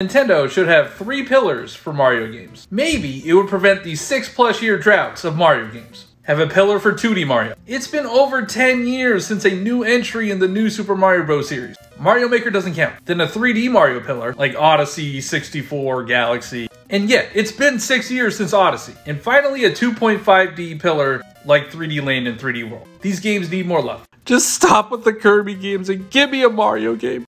Nintendo should have three pillars for Mario games. Maybe it would prevent the six plus year droughts of Mario games. Have a pillar for 2D Mario. It's been over 10 years since a new entry in the new Super Mario Bros. series. Mario Maker doesn't count. Then a 3D Mario pillar, like Odyssey, 64, Galaxy. And yeah, it's been six years since Odyssey. And finally a 2.5D pillar, like 3D Land and 3D World. These games need more love. Just stop with the Kirby games and give me a Mario game.